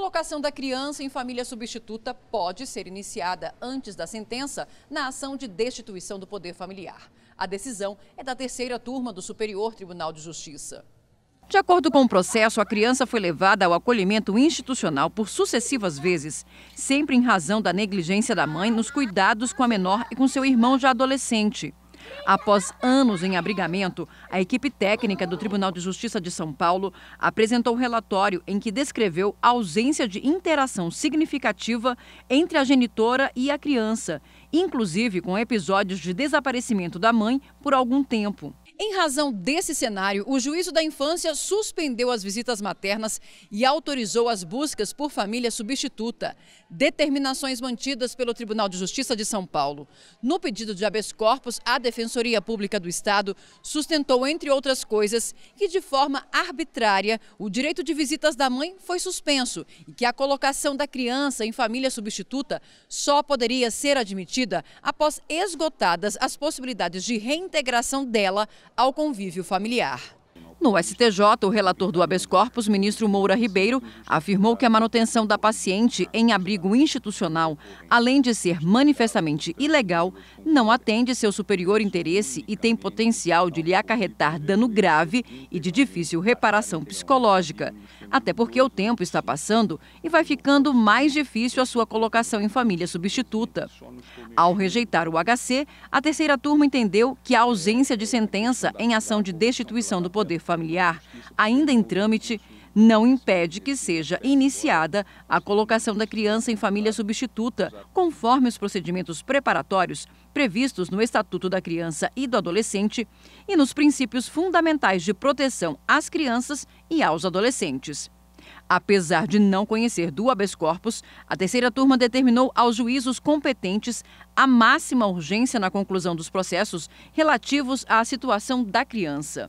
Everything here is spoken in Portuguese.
colocação da criança em família substituta pode ser iniciada antes da sentença na ação de destituição do poder familiar. A decisão é da terceira turma do Superior Tribunal de Justiça. De acordo com o processo, a criança foi levada ao acolhimento institucional por sucessivas vezes, sempre em razão da negligência da mãe nos cuidados com a menor e com seu irmão já adolescente. Após anos em abrigamento, a equipe técnica do Tribunal de Justiça de São Paulo apresentou um relatório em que descreveu a ausência de interação significativa entre a genitora e a criança, inclusive com episódios de desaparecimento da mãe por algum tempo. Em razão desse cenário, o juízo da infância suspendeu as visitas maternas e autorizou as buscas por família substituta, determinações mantidas pelo Tribunal de Justiça de São Paulo. No pedido de habeas corpus, a Defensoria Pública do Estado sustentou, entre outras coisas, que de forma arbitrária o direito de visitas da mãe foi suspenso e que a colocação da criança em família substituta só poderia ser admitida após esgotadas as possibilidades de reintegração dela ao convívio familiar. No STJ, o relator do habeas corpus, ministro Moura Ribeiro, afirmou que a manutenção da paciente em abrigo institucional, além de ser manifestamente ilegal, não atende seu superior interesse e tem potencial de lhe acarretar dano grave e de difícil reparação psicológica. Até porque o tempo está passando e vai ficando mais difícil a sua colocação em família substituta. Ao rejeitar o HC, a terceira turma entendeu que a ausência de sentença em ação de destituição do poder familiar, ainda em trâmite, não impede que seja iniciada a colocação da criança em família substituta, conforme os procedimentos preparatórios previstos no Estatuto da Criança e do Adolescente e nos princípios fundamentais de proteção às crianças e aos adolescentes. Apesar de não conhecer do habeas corpus, a terceira turma determinou aos juízos competentes a máxima urgência na conclusão dos processos relativos à situação da criança.